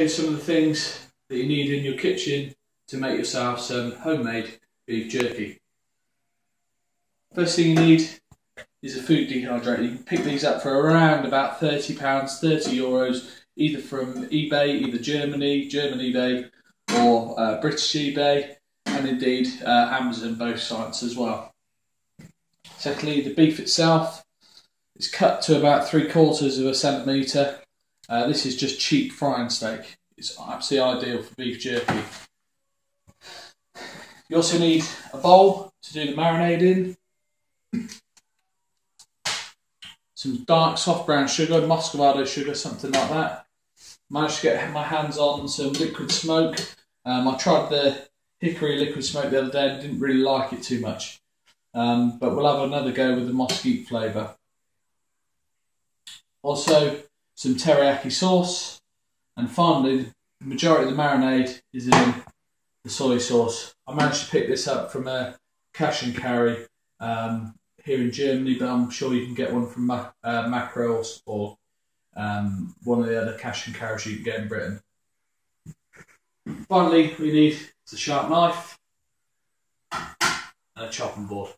Here's some of the things that you need in your kitchen to make yourself some homemade beef jerky. First thing you need is a food dehydrator. You can pick these up for around about £30, 30 euros, either from eBay, either Germany, German eBay, or uh, British eBay, and indeed uh, Amazon, both sites as well. Secondly, the beef itself is cut to about three quarters of a centimetre. Uh, this is just cheap frying steak. It's absolutely ideal for beef jerky. You also need a bowl to do the marinade in some dark soft brown sugar, muscovado sugar, something like that. Managed to get my hands on some liquid smoke. Um, I tried the hickory liquid smoke the other day and didn't really like it too much. Um, but we'll have another go with the mesquite flavour. Also, some teriyaki sauce. And finally, the majority of the marinade is in the soy sauce. I managed to pick this up from a cash and carry um, here in Germany, but I'm sure you can get one from uh, Makro's or um, one of the other cash and carries you can get in Britain. Finally, we need a sharp knife and a chopping board.